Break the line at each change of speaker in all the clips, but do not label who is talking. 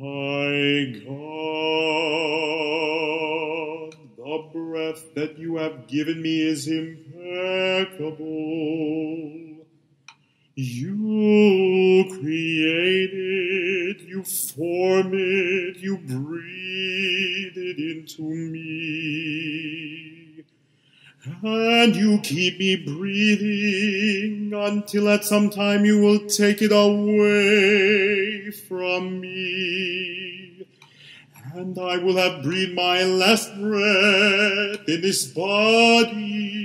My God, the breath that you have given me is impeccable. You created, you formed it, you breathed into me. And you keep me breathing until at some time you will take it away from me. And I will have breathed my last breath in this body.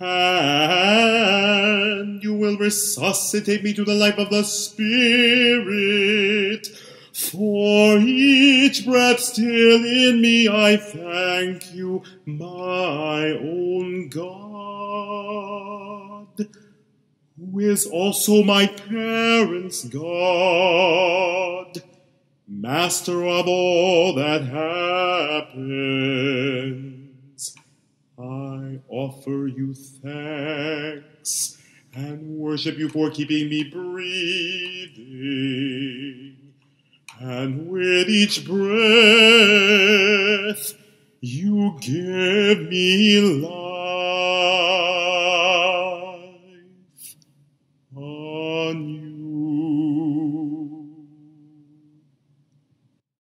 And you will resuscitate me to the life of the Spirit. For each breath still in me, I thank you, my own God, who is also my parents' God, master of all that happens. I offer you thanks and worship you for keeping me breathing. And with each breath, you give me life.